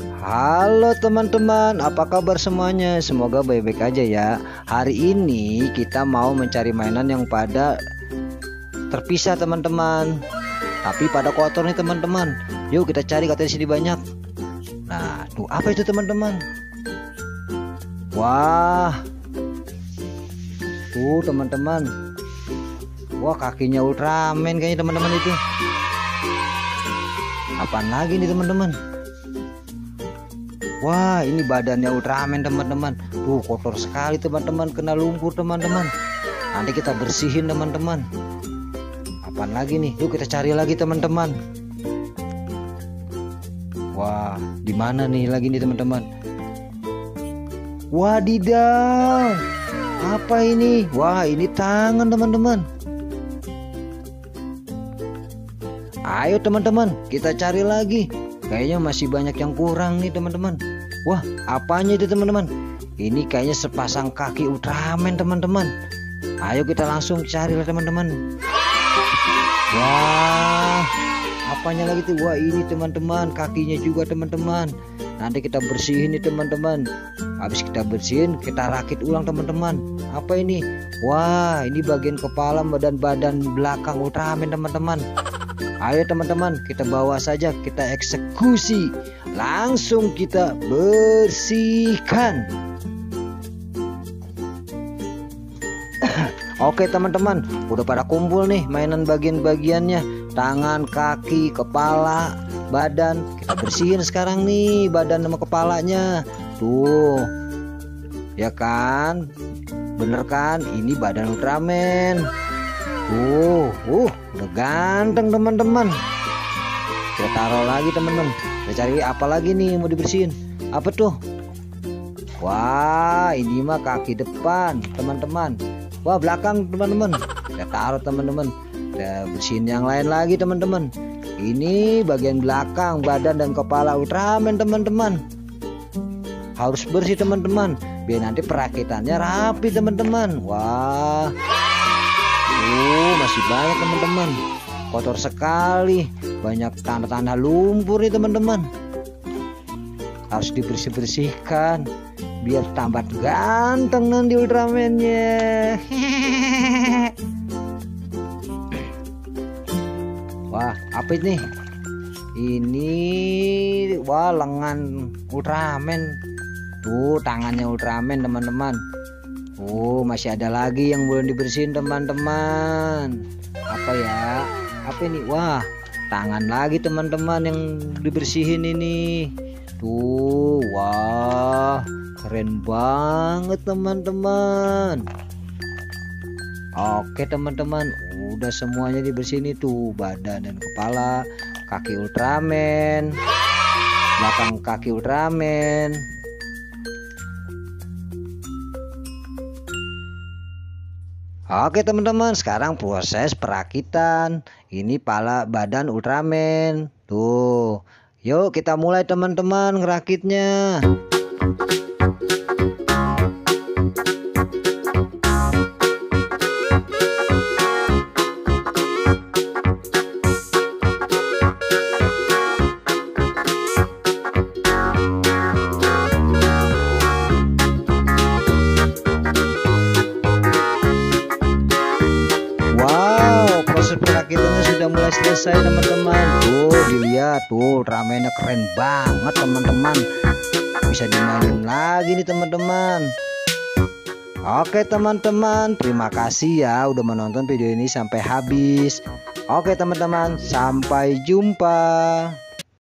Halo teman-teman, apa kabar semuanya? Semoga baik-baik aja ya. Hari ini kita mau mencari mainan yang pada terpisah teman-teman. Tapi pada kotor nih teman-teman. Yuk kita cari katanya sini banyak. Nah, tuh apa itu teman-teman? Wah. Tuh teman-teman. Wah kakinya Ultraman kayaknya teman-teman itu. Apaan lagi nih teman-teman? Wah ini badannya Ultraman teman-teman. Tuh kotor sekali teman-teman. Kena lumpur teman-teman. Nanti kita bersihin teman-teman. Apaan lagi nih? Yuk kita cari lagi teman-teman. Wah di mana nih lagi nih teman-teman? Wadidaw! Apa ini? Wah ini tangan teman-teman. Ayo teman-teman kita cari lagi. Kayaknya masih banyak yang kurang nih teman-teman Wah apanya itu teman-teman? Ini kayaknya sepasang kaki Ultraman teman-teman. Ayo kita langsung cari lah teman-teman. Wah Apanya lagi tuh? Wah ini teman-teman Kakinya juga teman-teman. Nanti kita bersihin nih teman-teman. Habis kita bersihin kita rakit ulang teman-teman. Apa ini? Wah ini bagian kepala dan badan belakang Ultraman teman-teman Ayo teman-teman kita bawa saja kita eksekusi. Langsung kita bersihkan. Oke teman-teman udah pada kumpul nih mainan bagian-bagiannya. Tangan, kaki, kepala, badan. Kita bersihin sekarang nih badan sama kepalanya. Tuh. Ya kan? Bener kan? Ini badan Ultraman Uh, uh, udah ganteng teman-teman. Kita taruh lagi teman-teman. Kita cari apa lagi nih mau dibersihin? Apa tuh? Wah, ini mah kaki depan, teman-teman. Wah, belakang teman-teman. Kita taruh teman-teman. Kita bersihin yang lain lagi teman-teman. Ini bagian belakang, badan dan kepala Ultraman teman-teman. Harus bersih teman-teman. Biar nanti perakitannya rapi teman-teman. Wah. Banyak teman-teman. Kotor sekali. Banyak tanah-tanah lumpur nih teman-teman. Harus dibersih-bersihkan biar tambah ganteng nanti Ultramannya. Wah, apa ini? Ini wah lengan Ultraman. Tuh tangannya Ultraman teman-teman. Oh masih ada lagi yang belum dibersihin teman-teman Apa ya? Apa ini? Wah tangan lagi teman-teman yang dibersihin ini. Tuh Wah keren banget teman-teman. Oke teman-teman Udah semuanya dibersihin itu Badan dan kepala Kaki Ultraman Belakang kaki Ultraman Oke teman-teman sekarang proses perakitan. Ini pala badan Ultraman. Tuh Yuk kita mulai teman-teman ngerakitnya. perakitannya selesai teman-teman. Tuh dilihat tuh ramenya keren banget teman-teman. Bisa dimainin lagi nih teman-teman. Oke teman-teman terima kasih ya udah menonton video ini sampai habis. Oke teman-teman sampai jumpa